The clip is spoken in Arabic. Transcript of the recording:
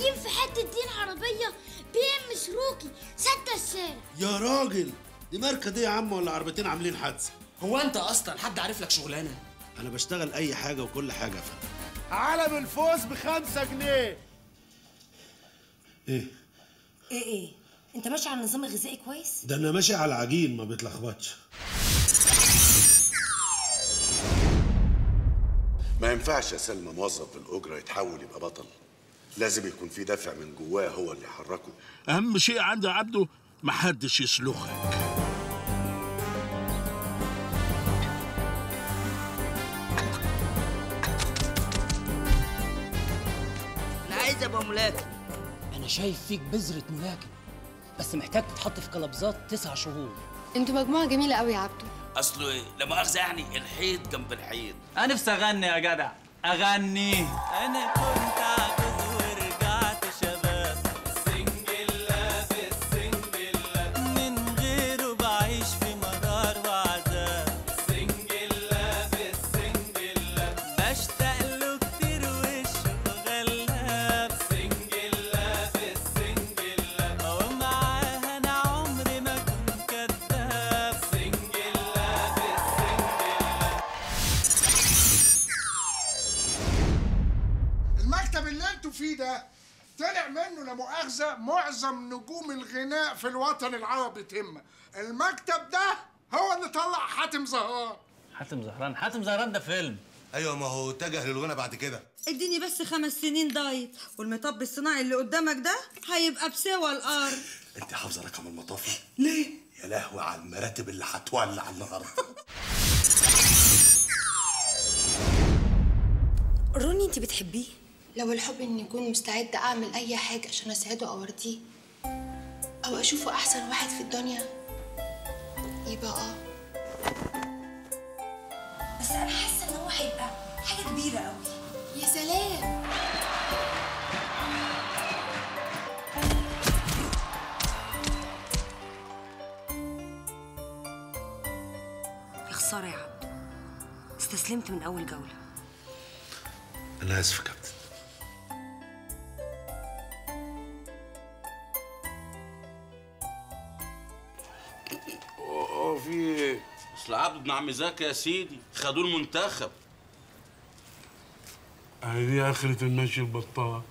جايين في حتة دين عربية بي ام شروكي ستة الشارع. يا راجل دي ماركة دي يا عم ولا عربيتين عاملين حادثة؟ هو انت أصلا حد عارف لك شغلانة؟ أنا بشتغل أي حاجة وكل حاجة. يا فندم علم الفوز بخمسة جنيه. إيه؟ إيه إيه. أنت ماشي على النظام الغذائي كويس؟ ده أنا ماشي على العجين ما بيتلخبطش. ما ينفعش يا سلمى موظف بالأجرة يتحول يبقى بطل. لازم يكون في دافع من جواه هو اللي يحركه. أهم شيء عندي يا عبده محدش يسلخك أنا عايز أبقى ملاكم. أنا شايف فيك بذرة ملاكم بس محتاج تتحط في كلبزات تسع شهور. أنتوا مجموعة جميلة قوي يا عبدو. أصله إيه؟ لا مؤاخذة يعني الحيط جنب الحيط. أنا نفسي أغني يا جدع. أغني. أنا كنت فيه ده طلع منه لا مؤاخذة معظم نجوم الغناء في الوطن العربي تم. المكتب ده هو اللي طلع حاتم زهران. حاتم زهران. حاتم زهران ده فيلم. أيوه ما هو اتجه للغنى بعد كده. اديني بس خمس سنين دايت والمطب الصناعي اللي قدامك ده هيبقى بسوى الأرض. أنت حافظة رقم المطافي؟ ليه؟ يا لهوي على المراتب اللي هتولع النهارده. روني انت بتحبيه؟ لو الحب إني أكون مستعدة أعمل أي حاجة عشان أسعده أو أرضيه أو أشوفه أحسن واحد في الدنيا يبقى آه. بس أنا حاسة إن هو هيبقى حاجة كبيرة قوي يا سلام! يا خساره يا عبدو استسلمت من أول جولة. أنا آسف يا كابتن. آه في إيه اصل عبد ابن عم زكي يا سيدي خدوه المنتخب. هذه آخرة المشي البطال